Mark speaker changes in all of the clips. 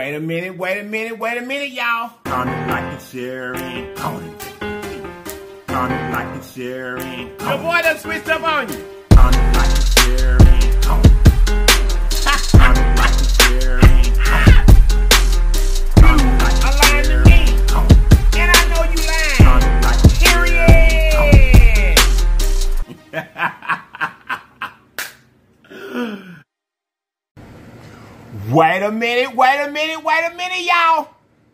Speaker 1: Wait a minute, wait a minute, wait a minute, y'all.
Speaker 2: Comment, like, share, and comment. Comment, like, share, and
Speaker 1: Your boy done switched up on you.
Speaker 2: Comment, like, share, and comment. Comment, like, and share, and comment. Comment, like,
Speaker 1: A
Speaker 2: and
Speaker 1: line to
Speaker 2: share,
Speaker 1: me.
Speaker 2: and comment.
Speaker 1: And I know you lying.
Speaker 2: Comment, like, and share, and comment.
Speaker 1: Period. Wait a minute, wait a minute, wait a minute, y'all.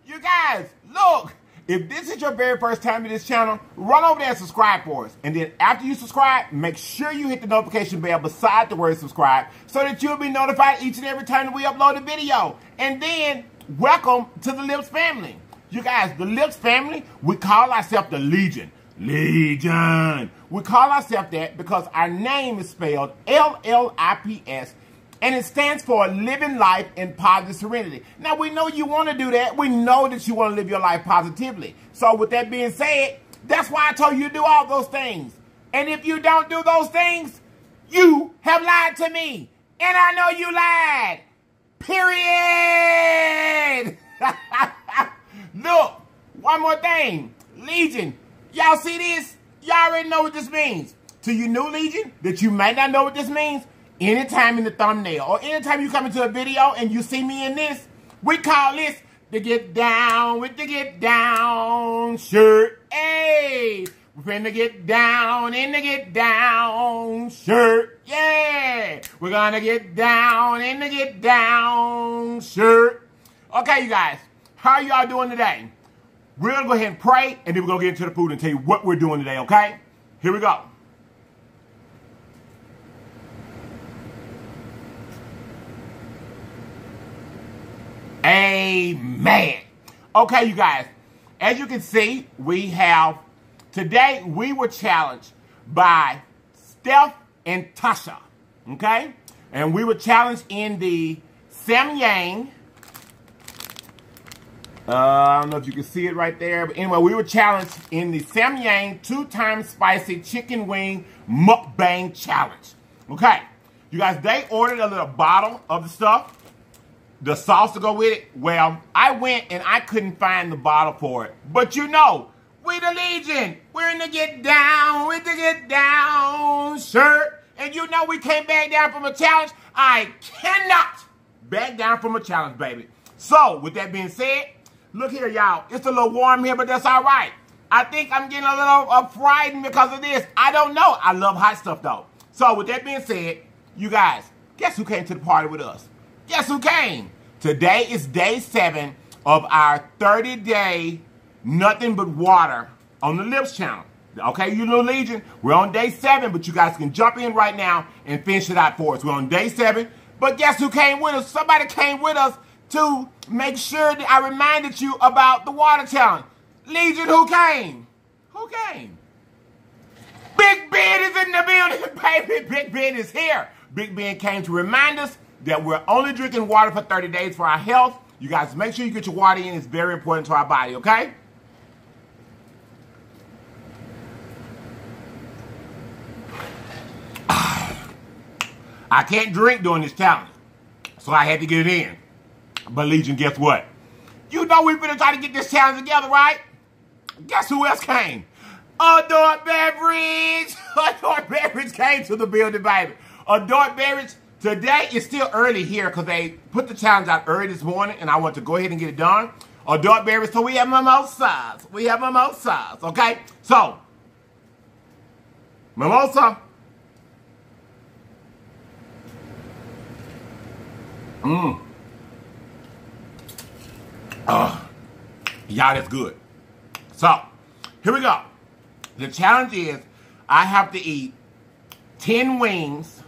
Speaker 1: You guys, look. If this is your very first time to this channel, run over there and subscribe for us. And then after you subscribe, make sure you hit the notification bell beside the word subscribe so that you'll be notified each and every time that we upload a video. And then, welcome to the LLIPS family. You guys, the LLIPS family, we call ourselves the Legion. Legion. We call ourselves that because our name is spelled L-L-I-P-S and it stands for living life in positive serenity. Now, we know you want to do that. We know that you want to live your life positively. So, with that being said, that's why I told you to do all those things. And if you don't do those things, you have lied to me. And I know you lied. Period. Look, one more thing. Legion, y'all see this? Y'all already know what this means. To you new Legion, that you might not know what this means, anytime in the thumbnail or anytime you come into a video and you see me in this, we call this the Get Down with the Get Down shirt. Hey, we're finna get down in the Get Down shirt. Yeah, we're gonna get down in the Get Down shirt. Okay, you guys, how y'all doing today? We're gonna go ahead and pray and then we're gonna get into the food and tell you what we're doing today, okay? Here we go. Amen. Okay, you guys, as you can see, we have today we were challenged by Steph and Tasha. Okay? And we were challenged in the Samyang. Uh, I don't know if you can see it right there, but anyway, we were challenged in the Samyang two times spicy chicken wing mukbang challenge. Okay, you guys, they ordered a little bottle of the stuff the sauce to go with it. Well, I went and I couldn't find the bottle for it. But you know, we the Legion. We're in the get down with the get down shirt. And you know we can't back down from a challenge. I cannot back down from a challenge, baby. So, with that being said, look here, y'all. It's a little warm here, but that's all right. I think I'm getting a little uh, frightened because of this. I don't know. I love hot stuff, though. So, with that being said, you guys, guess who came to the party with us? Guess who came? Today is day seven of our 30 day nothing but water on the LLIPS channel. Okay, you little Legion, we're on day seven, but you guys can jump in right now and finish it out for us. We're on day seven, but guess who came with us? Somebody came with us to make sure that I reminded you about the water challenge. Legion, who came? Who came? Big Ben is in the building, baby. Big Ben is here. Big Ben came to remind us that we're only drinking water for 30 days for our health. You guys make sure you get your water in. It's very important to our body, okay? I can't drink during this challenge, so I had to get it in. But Legion, guess what? You know we've been trying to get this challenge together, right? Guess who else came? Adult Beverage! Adult Beverage came to the building, baby. Adult Beverage, today is still early here because they put the challenge out early this morning and I want to go ahead and get it done. Adult Beverage, so we have mimosas. We have mimosas, okay? So, mimosa. Mmm. Oh, y'all, that's good. So, here we go. The challenge is I have to eat 10 wings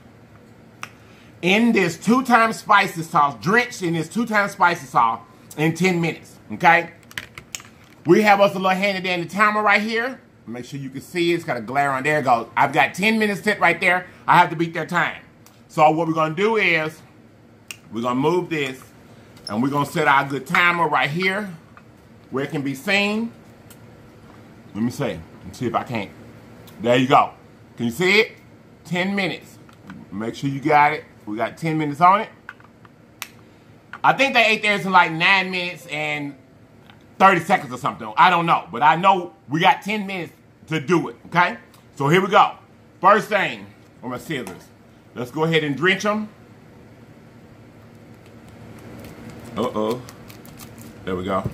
Speaker 1: in this two times spicy sauce, drenched in this two times spicy sauce in 10 minutes. Okay? We have us a little handy dandy timer right here. Make sure you can see it. It's got a glare on. There it goes. I've got 10 minutes set right there. I have to beat their time. So what we're going to do is we're going to move this and we're going to set our good timer right here where it can be seen. Let me see. Let see if I can't. There you go. Can you see it? 10 minutes. Make sure you got it. We got 10 minutes on it. I think they ate theirs in like nine minutes and 30 seconds or something. I don't know. But I know we got 10 minutes to do it. Okay? So here we go. First thing, on my scissors. Let's go ahead and drench them. Uh-oh. There we go.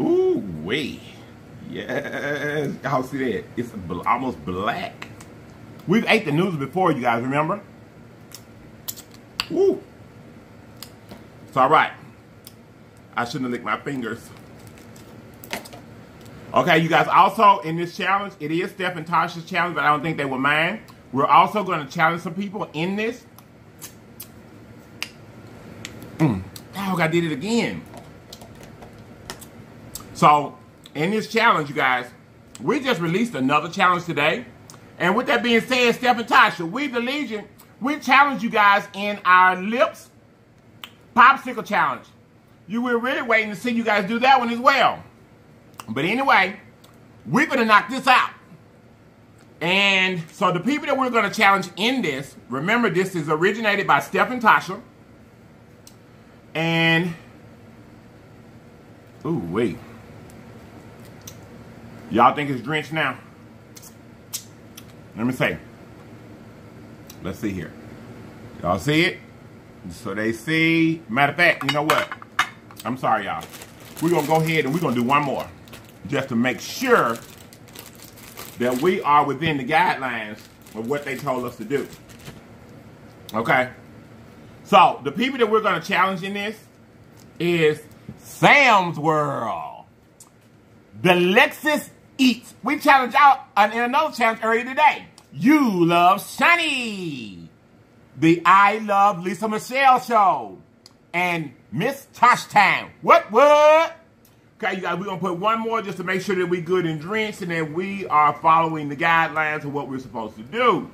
Speaker 1: Ooh, wee. Yes. Y'all see that? It's almost black. We've ate the noodles before, you guys remember? Ooh. It's all right. I shouldn't have licked my fingers. Okay, you guys, also in this challenge, it is Steph and Tasha's challenge, but I don't think they will mind. We're also going to challenge some people in this. Mm. Dog, I did it again. So, in this challenge, you guys, we just released another challenge today. And with that being said, Steph and Tasha, we the Legion, we challenge you guys in our LLIPS popsicle challenge. You were really waiting to see you guys do that one as well. But anyway, we're going to knock this out. And so the people that we're going to challenge in this, remember this is originated by Steph and Tasha. And, ooh, wait. Y'all think it's drenched now? Let me see. Let's see here. Y'all see it? So they see. Matter of fact, you know what? I'm sorry, y'all. We're going to go ahead and we're going to do one more. Just to make sure that we are within the guidelines of what they told us to do. Okay? So, the people that we're going to challenge in this is Sam's World. Delexis Eats. We challenged out uh, in another challenge earlier today. You Love Chani. The I Love Lisa Michelle Show. And Miss Tosh Time. What, what? Okay, you guys, we're going to put one more just to make sure that we're good and drenched and that we are following the guidelines of what we're supposed to do.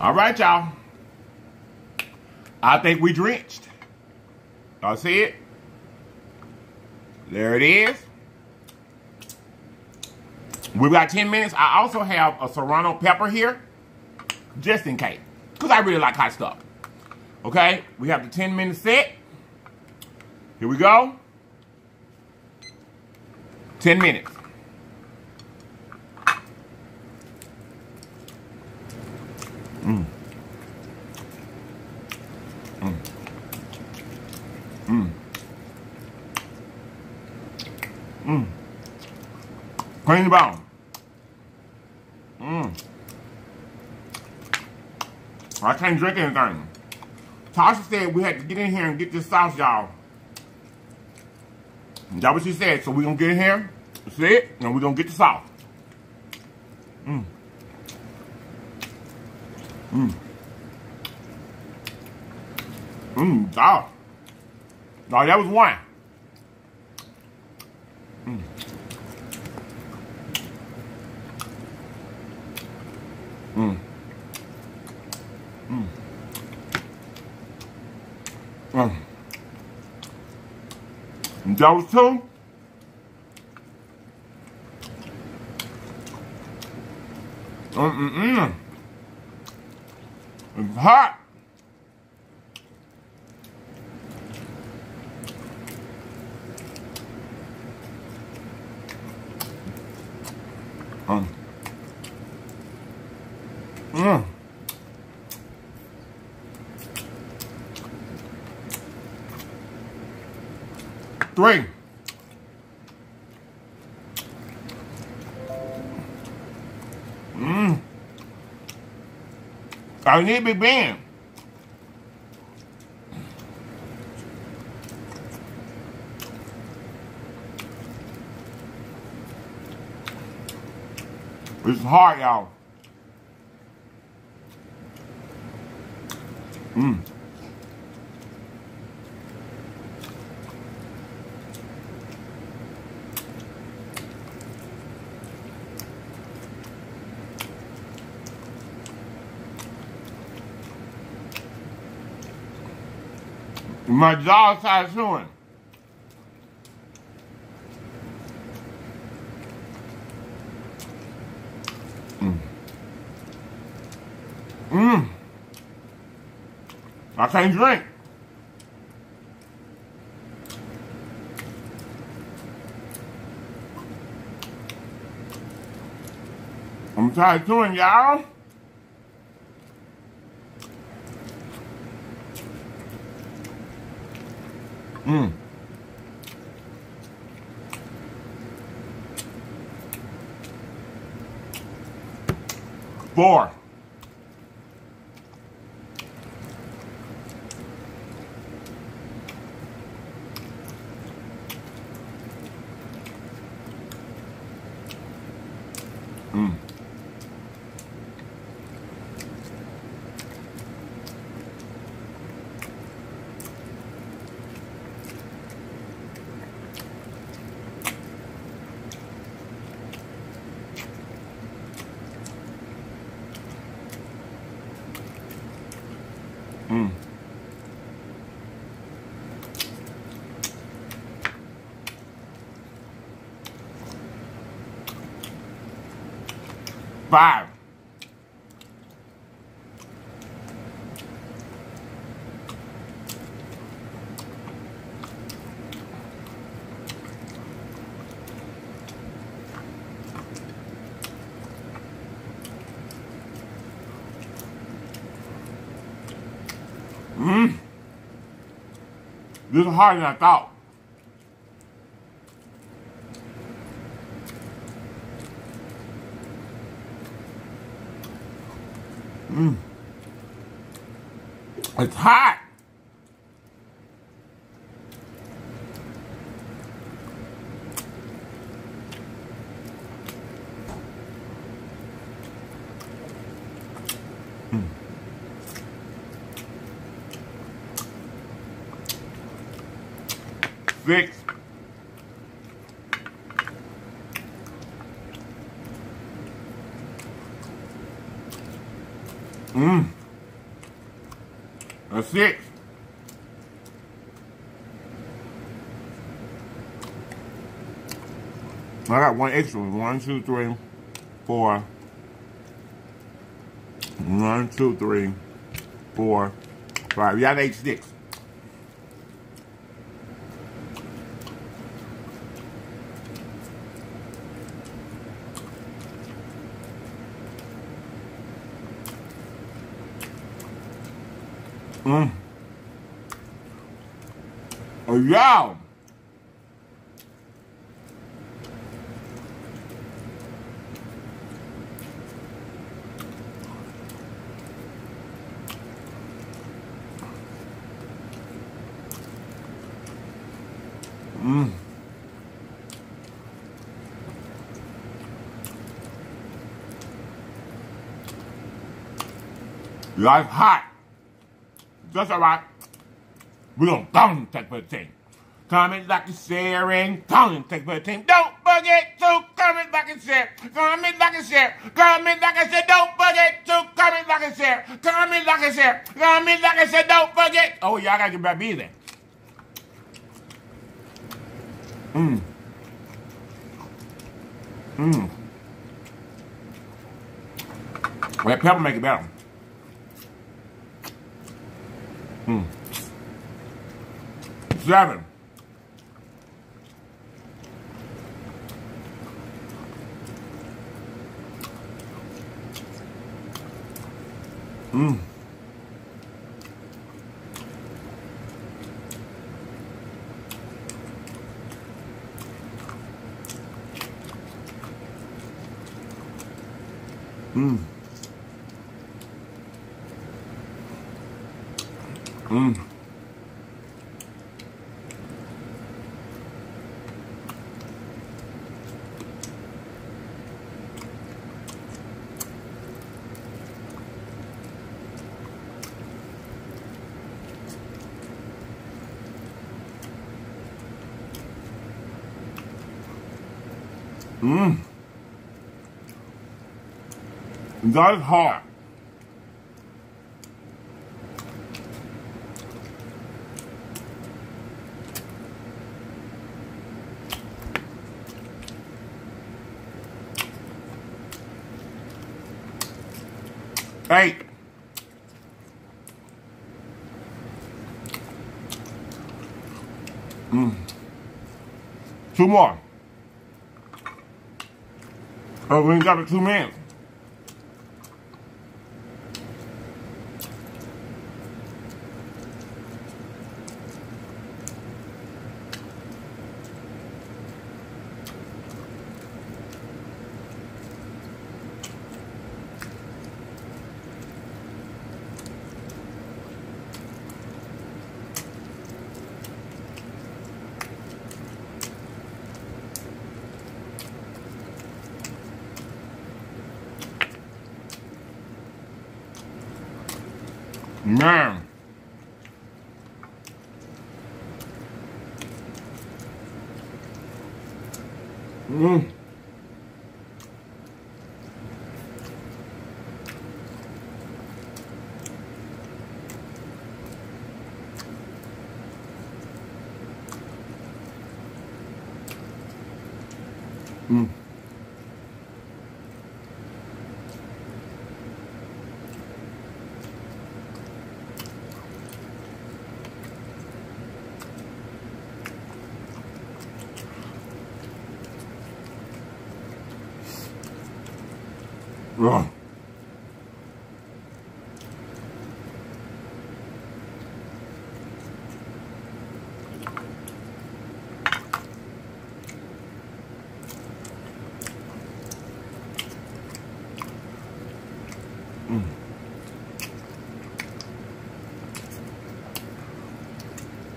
Speaker 1: All right, y'all. I think we drenched. Y'all see it? There it is. We've got 10 minutes. I also have a serrano pepper here, just in case, because I really like hot stuff. Okay, we have the 10 minute set. Here we go. 10 minutes. Mm. Mm. Mm. Mm. Clean the bone. Mm. I can't drink anything. Tasha said we had to get in here and get this sauce, y'all. That's what she said. So we're going to get in here, see it, and we're going to get the sauce. Mmm. Mmm. Mmm, sauce. No, that was one. Two. Mm-mm-mm. It's hot. Mm. Mm. Three. Mmm. I need Big Ben. It's hard, y'all. Mmm. My jaw started chewing. Mmm. Mmm. I can't drink. I'm tired doing y'all. Mmm. Four. Five. Mmm. This is harder than I thought. It's hot. Six. Mmm. A six. I got one extra one. Two, three, four. One, two, three, four, five. You got eight Mm. Oh, yeah. Mm. Life hot. That's all right. We're going to go and take for the team. Comment, like, and share, and go take for the team. Don't forget to comment, like, and share. Comment, like, and share. Comment, like, and share. Don't forget to comment, like, and share. Comment, like, and share. Comment, like, and share. Don't forget. Oh, y'all got to get back me there. Mmm. Mmm. That pepper make it better. Mm. Seven. Mm. Mmm. That is hot. Hey. Mmm. Two more. Oh, we ain't got the two minutes. Man. Mm. Mm. Ugh.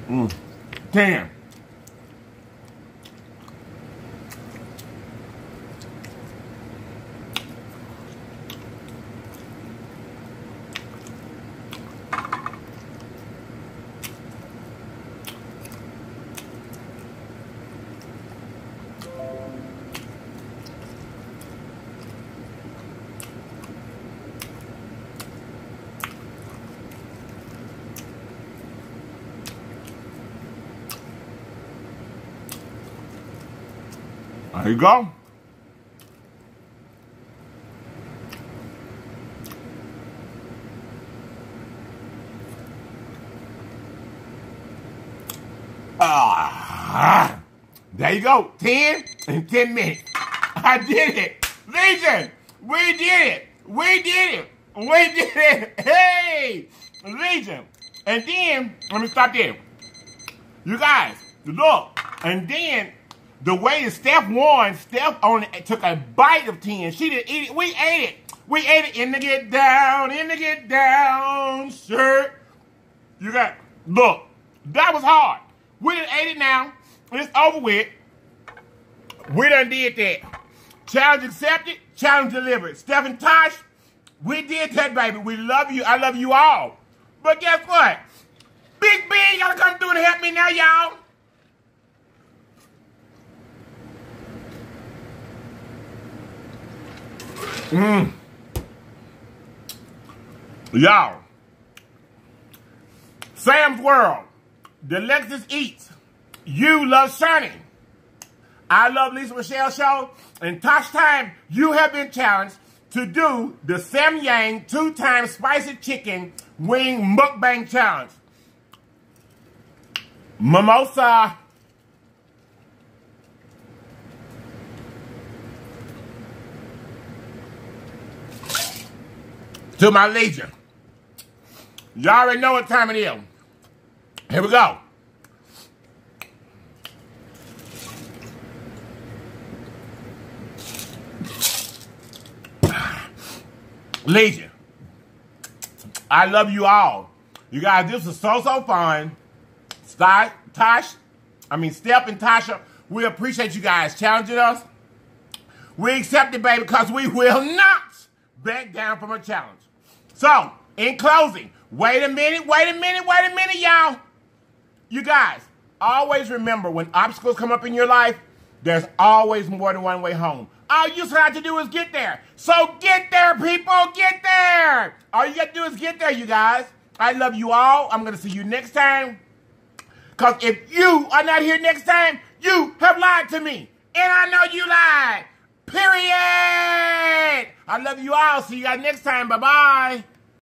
Speaker 1: Mm. Ten. There you go. Ah, there you go. 10 in 10 minutes. I did it. Legion, we did it. We did it. We did it. Hey, Legion. And then, let me stop there. You guys, look. And then the way Steph won, Steph only took a bite of 10. She didn't eat it. We ate it. We ate it in the get down, in the get down shirt. You got, look, that was hard. We done ate it now. It's over with. We done did that. Challenge accepted, challenge delivered. Steph and Tosh, we did that, baby. We love you. I love you all. But guess what? Big B gotta come through and help me now, y'all. Mm. Y'all. Sam's World. Delexis Eats. You love Chani. I love Lisa Michelle Show. And Tosh Time, you have been challenged to do the Samyang two-time spicy chicken wing mukbang challenge. Mimosa. To my legion. y'all already know what time it is. Here we go. Legion. I love you all. You guys, this was so, so fun. Sty, Tosh, I mean, Steph and Tasha, we appreciate you guys challenging us. We accept it, baby, because we will not back down from a challenge. So, in closing, wait a minute, wait a minute, wait a minute, y'all. You guys, always remember when obstacles come up in your life, there's always more than one way home. All you have to do is get there. So get there, people. Get there. All you got to do is get there, you guys. I love you all. I'm going to see you next time. Because if you are not here next time, you have lied to me. And I know you lied. Period. I love you all. See you guys next time. Bye-bye.